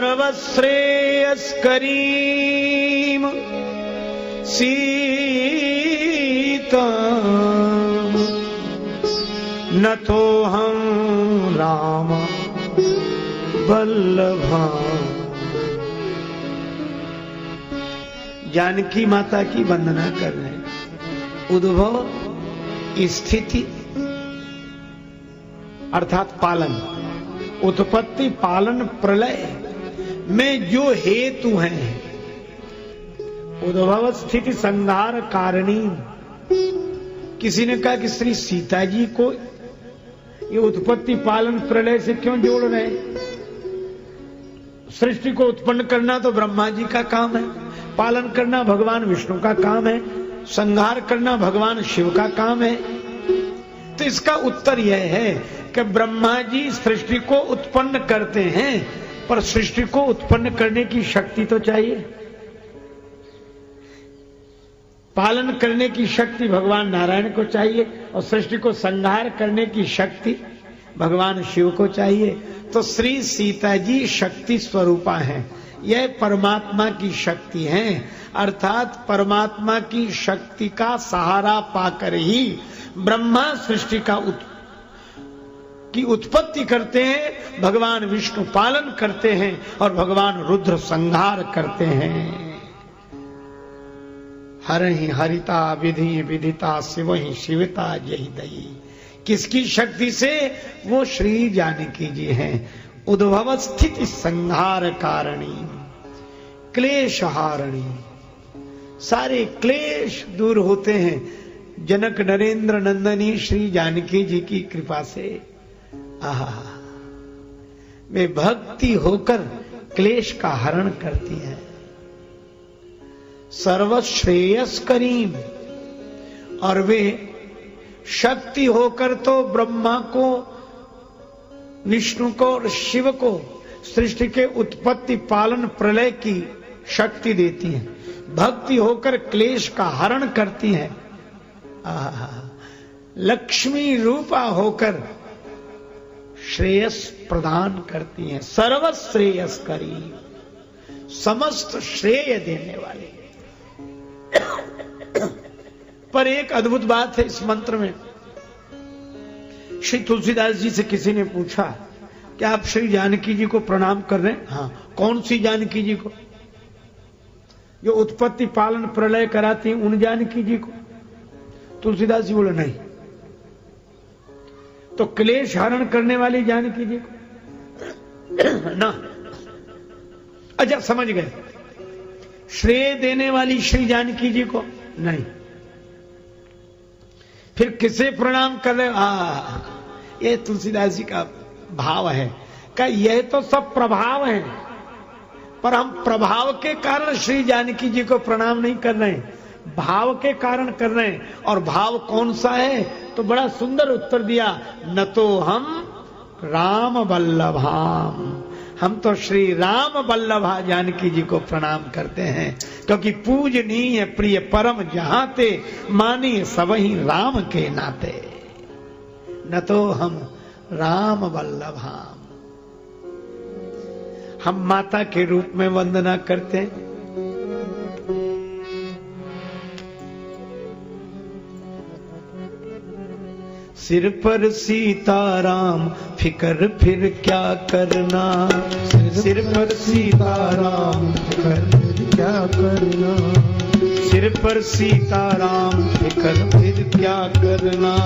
सर्वश्रेयस्करीम। सीता न तो हम राम वल्लभा जानकी माता की वंदना कर रहे उद्भव स्थिति, अर्थात पालन, उत्पत्ति, पालन, प्रलय में जो हेतु हैं उद्भव स्थिति संहार कारणी। किसी ने कहा कि श्री सीता जी को ये उत्पत्ति पालन प्रलय से क्यों जोड़ रहे सृष्टि को उत्पन्न करना तो ब्रह्मा जी का काम है, पालन करना भगवान विष्णु का काम है, संहार करना भगवान शिव का काम है। तो इसका उत्तर यह है कि ब्रह्मा जी सृष्टि को उत्पन्न करते हैं पर सृष्टि को उत्पन्न करने की शक्ति तो चाहिए। पालन करने की शक्ति भगवान नारायण को चाहिए और सृष्टि को संहार करने की शक्ति भगवान शिव को चाहिए। तो श्री सीता जी शक्ति स्वरूपा है। यह परमात्मा की शक्ति है। अर्थात परमात्मा की शक्ति का सहारा पाकर ही ब्रह्मा सृष्टि का उत, की उत्पत्ति करते हैं, भगवान विष्णु पालन करते हैं और भगवान रुद्र संहार करते हैं। हर ही हरिता विधि विधिता शिव ही शिवता यही दही। किसकी शक्ति से? वो श्री जानकी जी हैं। उद्भव स्थिति संहार कारणी क्लेश हारणी सारे क्लेश दूर होते हैं। जनक नरेंद्र नंदनी श्री जानकी जी की कृपा से। आह। वे भक्ति होकर क्लेश का हरण करती हैं। सर्वश्रेयस करीम। और वे शक्ति होकर तो ब्रह्मा को, विष्णु को और शिव को सृष्टि के उत्पत्ति पालन प्रलय की शक्ति देती हैं। भक्ति होकर क्लेश का हरण करती हैं। लक्ष्मी रूपा होकर श्रेयस प्रदान करती हैं। सर्वश्रेयस करी समस्त श्रेय देने वाले। पर एक अद्भुत बात है इस मंत्र में। श्री तुलसीदास जी से किसी ने पूछा कि आप श्री जानकी जी को प्रणाम कर रहे हैं? हाँ। कौन सी जानकी जी को? जो उत्पत्ति पालन प्रलय कराती उन जानकी जी को। तुलसीदास जी बोले, नहीं। तो क्लेश हरण करने वाली जानकी जी को। ना। अच्छा समझ गए। श्रेय देने वाली श्री जानकी जी को नहीं। फिर किसे प्रणाम कर रहे आ ये तुलसीदास जी का भाव है। का यह तो सब प्रभाव है। पर हम प्रभाव के कारण श्री जानकी जी को प्रणाम नहीं कर रहे हैं। भाव के कारण कर रहे हैं। और भाव कौन सा है? तो बड़ा सुंदर उत्तर दिया, न तो हम राम वल्लभाम। हम तो श्री राम बल्लभा जानकी जी को प्रणाम करते हैं, क्योंकि पूजनीय प्रिय परम जहाँ ते मानी सब ही राम के नाते। न तो हम राम वल्लभाम। हम माता के रूप में वंदना करते हैं। सिर पर सीताराम फिकर फिर क्या करना? सिर पर सीताराम फिकर फिर क्या करना? सिर पर सीताराम फिकर फिर क्या करना?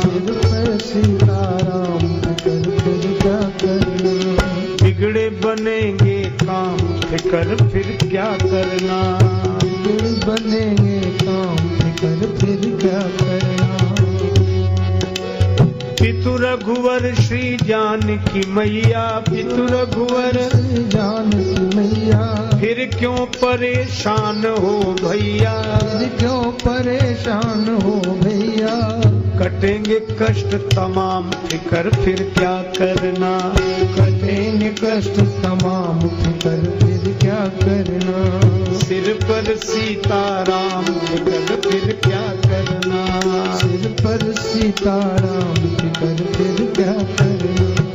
सिर पर सीताराम फिकर फिर क्या करना? बिगड़े बनेंगे काम फिकर फिर क्या करना? फिर बनेंगे काम रघुवर श्री जानकी मैया पितु रघुवर। जानकी मैया। फिर क्यों परेशान हो भैया? क्यों परेशान हो भैया? कटेंगे कष्ट तमाम फिकर फिर क्या करना? कटेंगे कष्ट तमाम फिकर फिर क्या करना? सिर पर सीताराम फिकर फिर क्या करना? सिर पर सीताराम फिकर फिर करना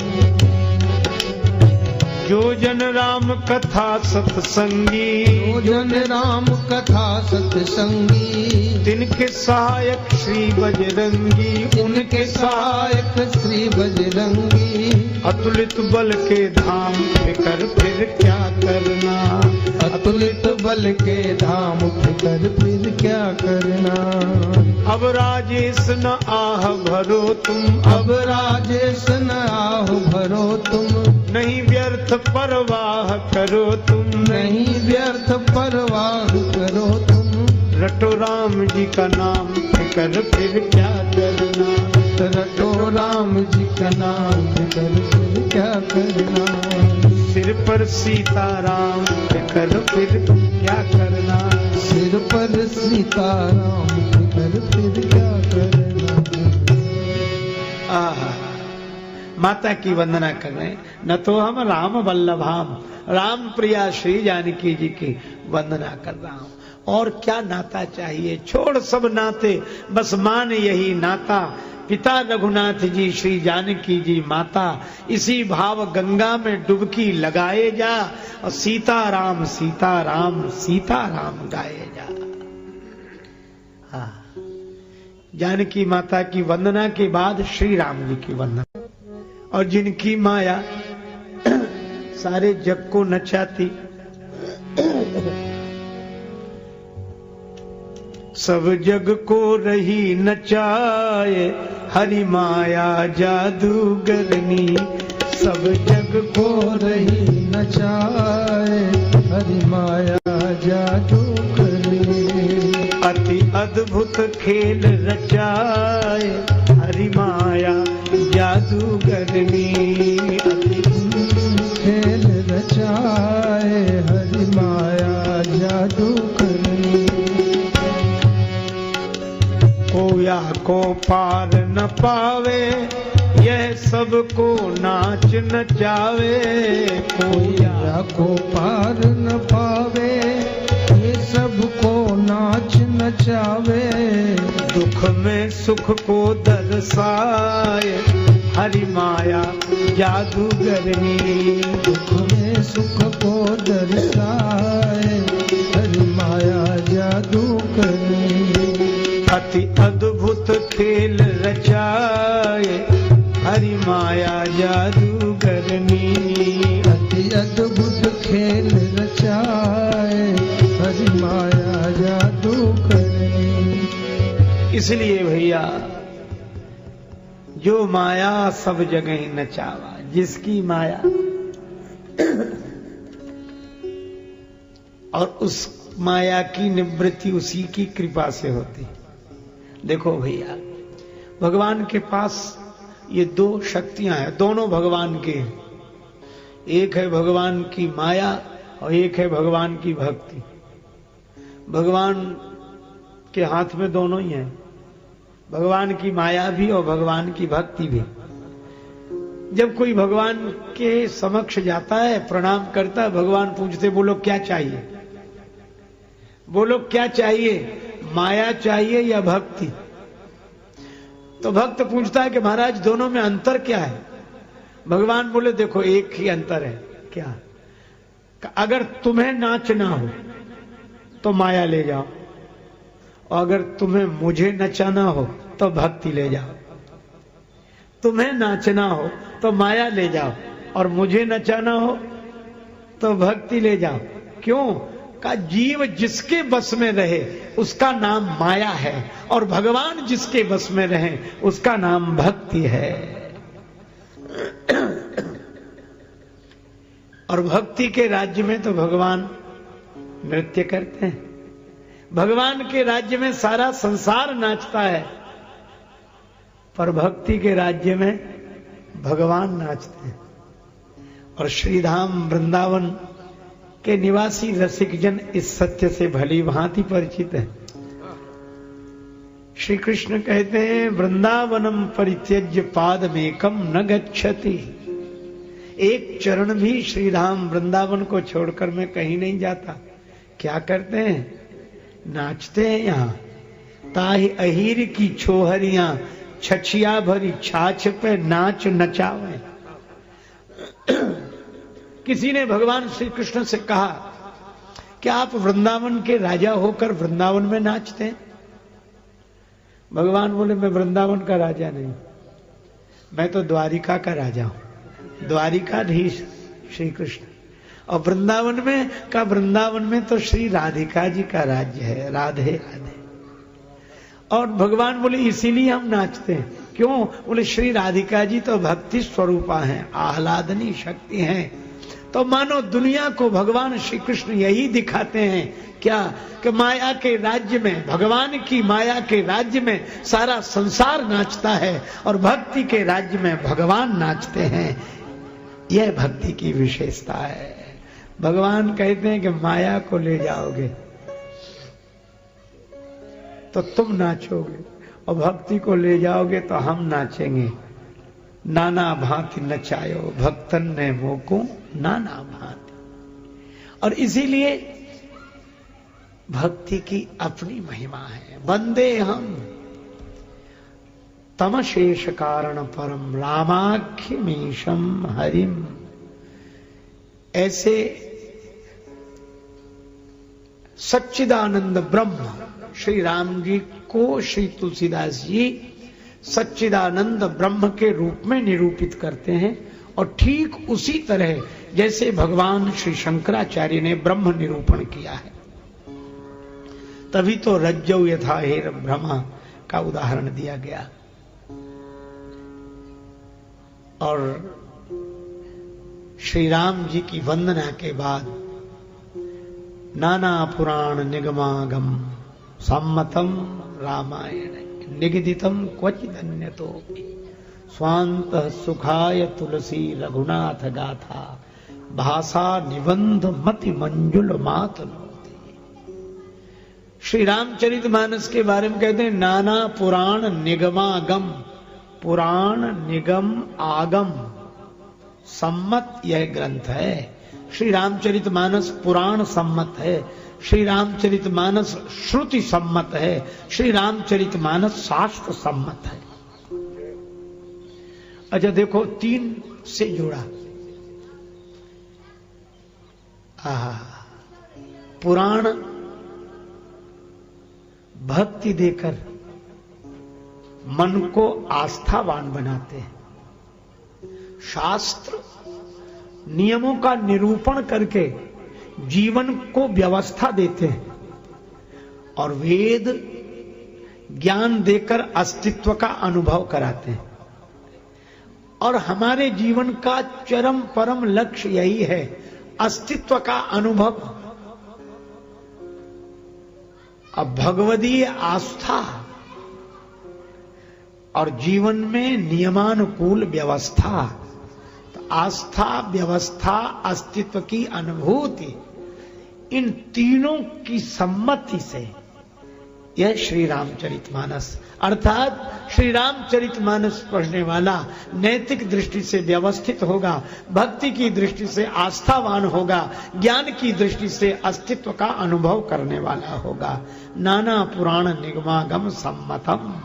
जो जन राम कथा सत्संगी जो जन राम कथा सत्संगी तिनके सहायक श्री बजरंगी उनके सहायक श्री बजरंगी। अतुलित बल के धाम फिकर फिर क्या करना? अतुलित बल के धाम फिकर फिर क्या करना? अब राजेश न आह भरो तुम। अब राजेश न आह भरो तुम। नहीं व्यर्थ परवाह करो तुम। नहीं व्यर्थ परवाह करो तुम। रटो राम जी का नाम फिकर फिर क्या करना? रटो राम जी का नाम फिकर फिर क्या करना? सिर पर सीता राम फिकर फिर क्या पर सीताराम फिर क्या करना माता की वंदना कर रहे हैं। न तो हम राम वल्लभाम, राम प्रिया श्री जानकी जी की वंदना कर रहा हूँ। और क्या नाता चाहिए? छोड़ सब नाते, बस मान यही नाता। पिता रघुनाथ जी, श्री जानकी जी माता, इसी भाव गंगा में डुबकी लगाए जा और सीता राम सीता राम सीता राम गाए जा। जानकी माता की वंदना के बाद श्री राम जी की वंदना। और जिनकी माया सारे जग को नचाती सब जग को रही नचाए, हरि माया, जादूगरनी। सब जग को रही नचाए, हरि माया जादू करे अति अद्भुत खेल रचाए को पार न पावे यह सबको नाच नचावे कोया कोया को पार न पावे, ये सबको नाच नचावे दुख में सुख को दर्शाए हरि माया जादूगरनी दुख में सुख को दर्शाए हरि माया जादू करनी। अति अद्भुत खेल रचाए हरि माया जादूगरनी अति अद्भुत खेल रचाए हरि माया जादू करनी इसलिए भैया जो माया सब जगह नचावा जिसकी माया और उस माया की निवृत्ति उसी की कृपा से होती। देखो भैया, भगवान के पास ये दो शक्तियाँ हैं, दोनों भगवान के हैं। एक है भगवान की माया और एक है भगवान की भक्ति। भगवान के हाथ में दोनों ही हैं, भगवान की माया भी और भगवान की भक्ति भी। जब कोई भगवान के समक्ष जाता है, प्रणाम करता है, भगवान पूछते, बोलो, क्या चाहिए? बोलो, क्या चाहिए? माया चाहिए या भक्ति? तो भक्त पूछता है कि महाराज, दोनों में अंतर क्या है? भगवान बोले, देखो, एक ही अंतर है। क्या? अगर तुम्हें नाचना हो तो माया ले जाओ। और अगर तुम्हें मुझे नचाना हो तो भक्ति ले जाओ। तुम्हें नाचना हो तो माया ले जाओ। और मुझे नचाना हो तो भक्ति ले जाओ। क्यों? का जीव जिसके बस में रहे, उसका नाम माया है। और भगवान जिसके बस में रहे, उसका नाम भक्ति है। और भक्ति के राज्य में तो भगवान नृत्य करते हैं। भगवान के राज्य में सारा संसार नाचता है, पर भक्ति के राज्य में भगवान नाचते हैं। और श्रीधाम वृंदावन के निवासी रसिक जन इस सत्य से भली भांति परिचित है। श्री कृष्ण कहते हैं, वृंदावनम परित्यज्य मेकम न गच्छति। एक चरण भी श्री राम वृंदावन को छोड़कर मैं कहीं नहीं जाता। क्या करते हैं? नाचते हैं यहाँ। ताहि अहीर की छोहरिया, छछिया भरी छाछ पे नाच नचावे। किसी ने भगवान श्री कृष्ण से कहा कि आप वृंदावन के राजा होकर वृंदावन में नाचते हैं? भगवान बोले, मैं वृंदावन का राजा नहीं, मैं तो द्वारिका का राजा हूँ, द्वारिकाधीश श्री कृष्ण और वृंदावन में, का वृंदावन में तो श्री राधिका जी का राज्य है, राधे राधे। और भगवान बोले, इसीलिए हम नाचते हैं। क्यों? बोले, श्री राधिका जी तो भक्ति स्वरूपा हैं, आह्लादनी शक्ति हैं तो मानो दुनिया को भगवान श्री कृष्ण यही दिखाते हैं, क्या? कि माया के राज्य में, भगवान की माया के राज्य में सारा संसार नाचता है और भक्ति के राज्य में भगवान नाचते हैं। यह भक्ति की विशेषता है। भगवान कहते हैं कि माया को ले जाओगे तो तुम नाचोगे और भक्ति को ले जाओगे तो हम नाचेंगे। नाना भांति नचायो, भक्तन ने मोको नाना भांति। और इसीलिए भक्ति की अपनी महिमा है। वंदे हम। तमशेष कारण परम रामाख्यमीशम हरिम। ऐसे सच्चिदानंद ब्रह्म, श्री राम जी को श्री तुलसीदास जी सच्चिदानंद ब्रह्म के रूप में निरूपित करते हैं। और ठीक उसी तरह जैसे भगवान श्री शंकराचार्य ने ब्रह्म निरूपण किया है। तभी तो रज्जौ यथा हेर ब्रह्मा का उदाहरण दिया गया। और श्री राम जी की वंदना के बाद नाना पुराण निगमागम सम्मतम रामायण निगदितम क्वचित अन्य तो स्वांत सुखाय तुलसी रघुनाथ गाथा, भाषा निबंध मति मंजुल मात श्री रामचरित मानस के बारे में कहते हैं, नाना पुराण निगमागम, पुराण निगम आगम, सम्मत यह ग्रंथ है। श्री रामचरित मानस पुराण सम्मत है। श्री रामचरित मानस श्रुति सम्मत है। श्री रामचरित मानस शास्त्र सम्मत है। अच्छा देखो, तीन से जोड़ा। जुड़ा पुराण भक्ति देकर मन को आस्थावान बनाते हैं। शास्त्र नियमों का निरूपण करके जीवन को व्यवस्था देते हैं और वेद ज्ञान देकर अस्तित्व का अनुभव कराते हैं। और हमारे जीवन का चरम परम लक्ष्य यही है, अस्तित्व का अनुभव। अब भगवदीय आस्था और जीवन में नियमानुकूल व्यवस्था तो आस्था, व्यवस्था, अस्तित्व की अनुभूति, इन तीनों की सम्मति से यह श्री रामचरित मानस अर्थात श्री रामचरित मानस पढ़ने वाला नैतिक दृष्टि से व्यवस्थित होगा, भक्ति की दृष्टि से आस्थावान होगा, ज्ञान की दृष्टि से अस्तित्व का अनुभव करने वाला होगा। नाना पुराण निगमागम सम्मतम।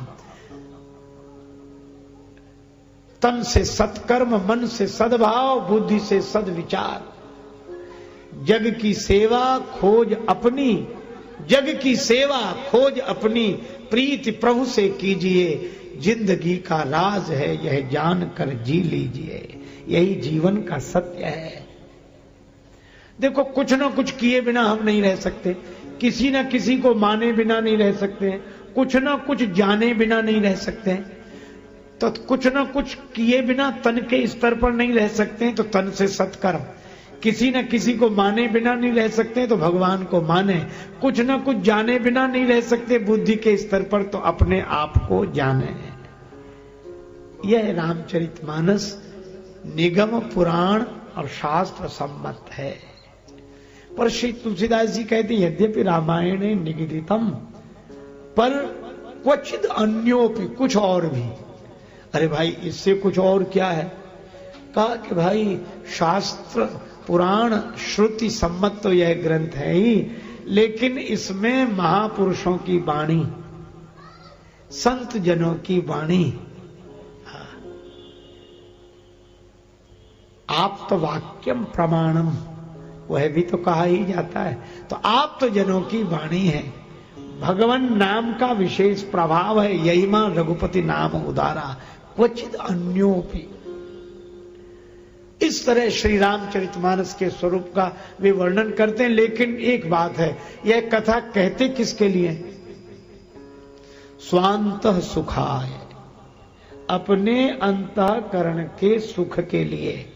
तन से सत्कर्म, मन से सद्भाव, बुद्धि से सदविचार। जग की सेवा, खोज अपनी जग की सेवा खोज अपनी प्रीति प्रभु से कीजिए। ज़िंदगी का राज है, यह जान कर जी लीजिए। यही जीवन का सत्य है। देखो, कुछ ना कुछ किए बिना हम नहीं रह सकते। किसी ना किसी को माने बिना नहीं रह सकते। कुछ ना कुछ जाने बिना नहीं रह सकते। तो कुछ ना कुछ किए बिना तन के स्तर पर नहीं रह सकते तो तन से सत्कर्म। किसी न किसी को माने बिना नहीं रह सकते तो भगवान को माने। कुछ ना कुछ जाने बिना नहीं रह सकते, बुद्धि के स्तर पर तो अपने आप को जाने। यह रामचरित मानस, निगम, पुराण और शास्त्र सम्मत है। पर श्री तुलसीदास जी कहते यद्यपि रामायण निगदितम, पर क्वचित अन्योपि, कुछ और भी। अरे भाई, इससे कुछ और क्या है? कहा कि भाई, शास्त्र पुराण श्रुति सम्मत तो यह ग्रंथ है ही, लेकिन इसमें महापुरुषों की वाणी संत जनों की वाणी। आप तो वाक्यम प्रमाणम, वह भी तो कहा ही जाता है। तो आप तो जनों की वाणी है। भगवान नाम का विशेष प्रभाव है। यही माँ रघुपति नाम उदारा। क्वचित अन्योपी। इस तरह श्री रामचरितमानस के स्वरूप का वे वर्णन करते हैं, लेकिन एक बात है, यह कथा कहते किसके लिए? स्वांत सुखाय, अपने अंतकरण के सुख के लिए।